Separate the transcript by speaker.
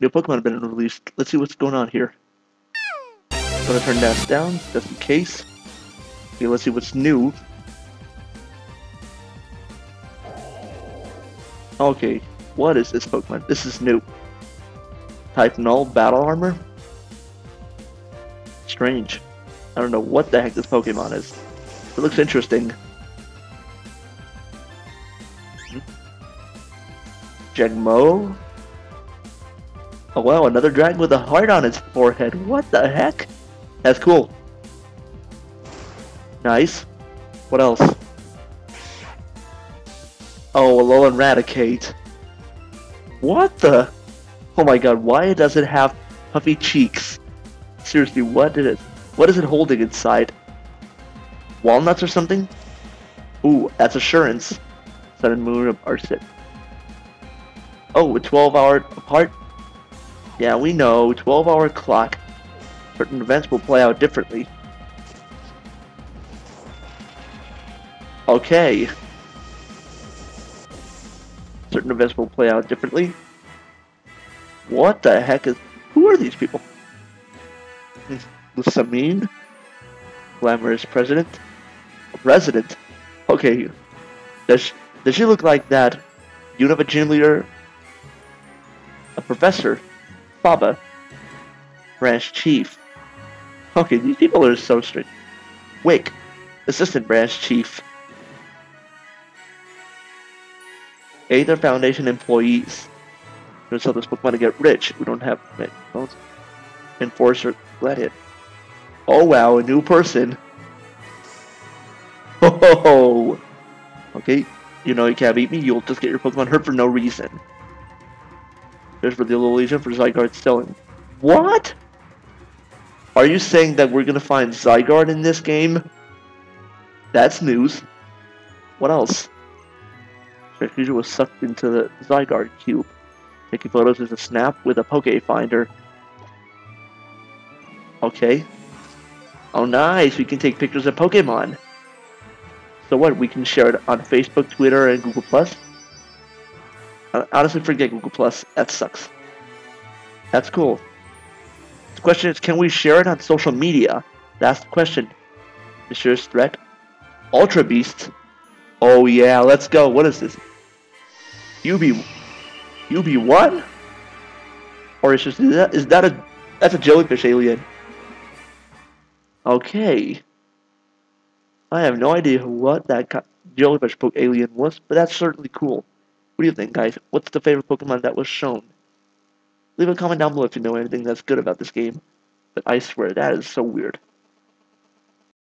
Speaker 1: new Pokemon have been released. Let's see what's going on here. I'm gonna turn that down, just in case. Okay, let's see what's new. Okay, what is this Pokemon? This is new. Type Null Battle Armor? Strange. I don't know what the heck this Pokemon is. It looks interesting. Jangmo? Oh wow, another dragon with a heart on its forehead. What the heck? That's cool. Nice. What else? Oh, Alolan Raticate. What the? Oh my god, why does it have puffy cheeks? Seriously, what did it? What is it holding inside? Walnuts or something? Ooh, that's assurance. Sun and Moon of Arset. Oh, a 12 hour apart? Yeah, we know. 12 hour clock. Certain events will play out differently. Okay. Certain events will play out differently. What the heck is... Who are these people? Samine? Glamorous president? President? Okay. Does, does she look like that? Gym leader? A professor? Faba? Branch chief? Okay, these people are so strange. Wicke, assistant branch chief. Aether Foundation employees. Gonna sell this Pokemon to get rich. We don't have phones. Enforcer, hit. Oh wow, a new person. Oh, okay. You know you can't beat me. You'll just get your Pokemon hurt for no reason. There's the Legion for Zygarde selling. What? Are you saying that we're gonna find Zygarde in this game? That's news. What else? Strategia was sucked into the Zygarde cube. Taking photos is a snap with a Poke Finder. Okay. Oh, nice. We can take pictures of Pokemon. So what? We can share it on Facebook, Twitter, and Google Plus. Honestly, forget Google Plus. That sucks. That's cool. The question is, can we share it on social media? That's the question. Mysterious threat. Ultra Beast. Oh yeah, let's go. What is this? UB. UB one? Or is just is that is that a that's a jellyfish alien? Okay. I have no idea what that jellyfish poke alien was, but that's certainly cool. What do you think, guys? What's the favorite Pokemon that was shown? Leave a comment down below if you know anything that's good about this game. But I swear, that is so weird.